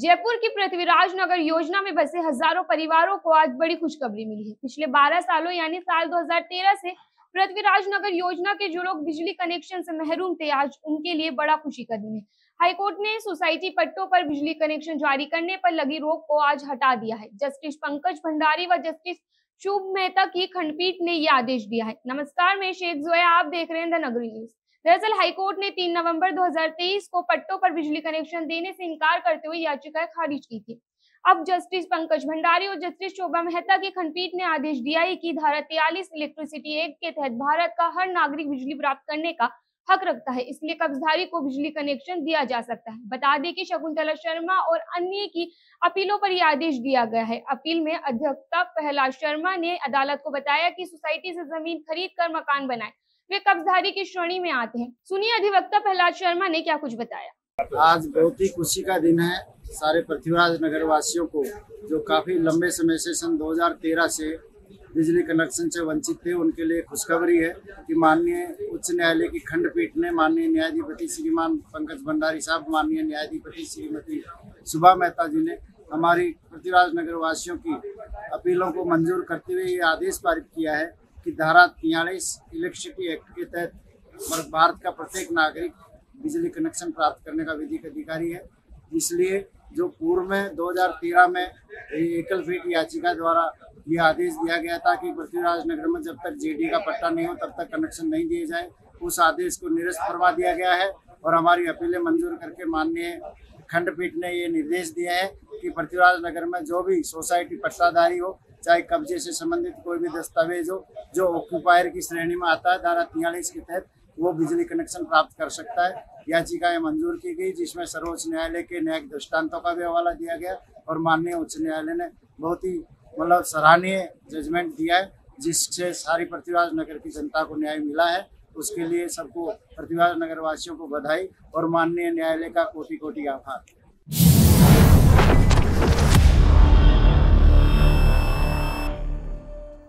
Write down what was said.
जयपुर की पृथ्वीराज नगर योजना में बसे हज़ारों परिवारों को आज बड़ी खुशखबरी मिली है। पिछले 12 सालों यानी साल 2013 से पृथ्वीराज नगर योजना के जो लोग बिजली कनेक्शन से महरूम थे, आज उनके लिए बड़ा खुशी का दिन है। हाईकोर्ट ने सोसाइटी पट्टों पर बिजली कनेक्शन जारी करने पर लगी रोक को आज हटा दिया है। जस्टिस पंकज भंडारी व जस्टिस शुभ मेहता की खंडपीठ ने यह आदेश दिया है। नमस्कार, मैं शेख जोया, आप देख रहे हैं द नगरी न्यूज़। दरअसल हाईकोर्ट ने 3 नवंबर 2023 को पट्टों पर बिजली कनेक्शन देने से इनकार करते हुए याचिका खारिज की थी। अब जस्टिस पंकज भंडारी और जस्टिस शोभा मेहता की खंडपीठ ने आदेश दिया है कि धारा तियालीस इलेक्ट्रिसिटी एक्ट के तहत भारत का हर नागरिक बिजली प्राप्त करने का हक रखता है, इसलिए कब्जधारी को बिजली कनेक्शन दिया जा सकता है। बता दें कि शकुंतला शर्मा और अन्य की अपीलों पर यह आदेश दिया गया है। अपील में अध्यक्षता, प्रहलाद शर्मा ने अदालत को बताया कि सोसाइटी से ज़मीन खरीद कर मकान बनाए। वे कब्जधारी की श्रेणी में आते हैं। सुनिए अधिवक्ता प्रहलाद शर्मा ने क्या कुछ बताया। आज बहुत ही खुशी का दिन है सारे पृथ्वीराज नगर वासियों को, जो काफ़ी लंबे समय से सन 2013 से बिजली कनेक्शन से वंचित थे, उनके लिए खुशखबरी है कि माननीय उच्च न्यायालय की खंडपीठ ने माननीय न्यायाधिपति श्रीमान पंकज भंडारी साहब, माननीय न्यायाधिपति श्रीमती सुभा मेहता जी ने हमारी पृथ्वीराज नगर वासियों की अपीलों को मंजूर करते हुए ये आदेश पारित किया है। कि धारा तियालीस इलेक्ट्रिसिटी एक्ट के तहत भारत का प्रत्येक नागरिक बिजली कनेक्शन प्राप्त करने का विधिक अधिकारी है। इसलिए जो पूर्व में 2013 में एकल फीट याचिका द्वारा यह आदेश दिया गया था कि पृथ्वीराज नगर में जब तक जेडी का पट्टा नहीं हो, तब तक कनेक्शन नहीं दिए जाए, उस आदेश को निरस्त करवा दिया गया है। और हमारी अपीलें मंजूर करके माननीय खंडपीठ ने ये निर्देश दिया है कि पृथ्वीराज नगर में जो भी सोसाइटी पट्टाधारी हो, चाहे कब्जे से संबंधित कोई भी दस्तावेज़ हो, जो ऑक्यूपायर की श्रेणी में आता है, धारा तियालीस के तहत वो बिजली कनेक्शन प्राप्त कर सकता है। याचिकाएँ मंजूर की गई, जिसमें सर्वोच्च न्यायालय के न्यायिक दृष्टांतों का भी हवाला दिया गया और माननीय उच्च न्यायालय ने बहुत ही मतलब सराहनीय जजमेंट दिया है, जिससे सारी पृथ्वीराज नगर की जनता को न्याय मिला है। उसके लिए सबको पृथ्वीराज नगर वासियों को बधाई और माननीय न्यायालय का कोटि कोटि आभार।